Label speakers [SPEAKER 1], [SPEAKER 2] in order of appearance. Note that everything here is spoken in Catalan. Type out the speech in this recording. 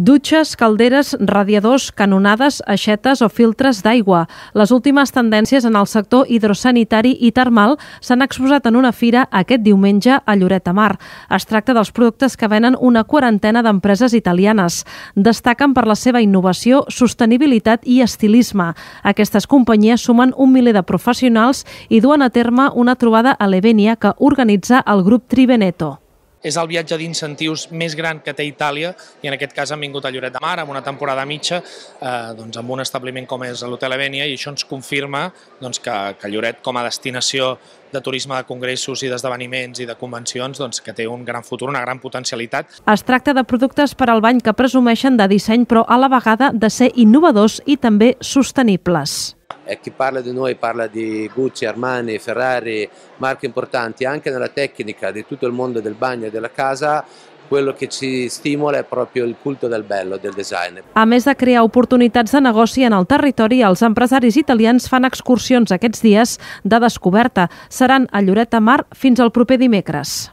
[SPEAKER 1] Dutxes, calderes, radiadors, canonades, aixetes o filtres d'aigua. Les últimes tendències en el sector hidrosanitari i termal s'han exposat en una fira aquest diumenge a Lloret de Mar. Es tracta dels productes que venen una quarantena d'empreses italianes. Destaquen per la seva innovació, sostenibilitat i estilisme. Aquestes companyies sumen un miler de professionals i duen a terme una trobada a l'Evenia que organitza el grup Triveneto
[SPEAKER 2] és el viatge d'incentius més gran que té Itàlia i en aquest cas han vingut a Lloret de Mar amb una temporada mitja eh, doncs amb un establiment com és l'Hotel Avenia i això ens confirma doncs, que, que Lloret com a destinació de turisme de congressos i d'esdeveniments i de convencions doncs, que té un gran futur, una gran potencialitat.
[SPEAKER 1] Es tracta de productes per al bany que presumeixen de disseny però a la vegada de ser innovadors i també sostenibles.
[SPEAKER 3] E chi parla di noi parla di Gucci, Armani, Ferrari, marche importanti, anche nella tecnica di tutto il mondo del bagno e della casa quello che ci stimola è proprio il culto del bello, del design.
[SPEAKER 1] A més de crear oportunitats de negoci en el territori, els empresaris italians fan excursions aquests dies de descoberta. Seran a Lloret de Mar fins al proper dimecres.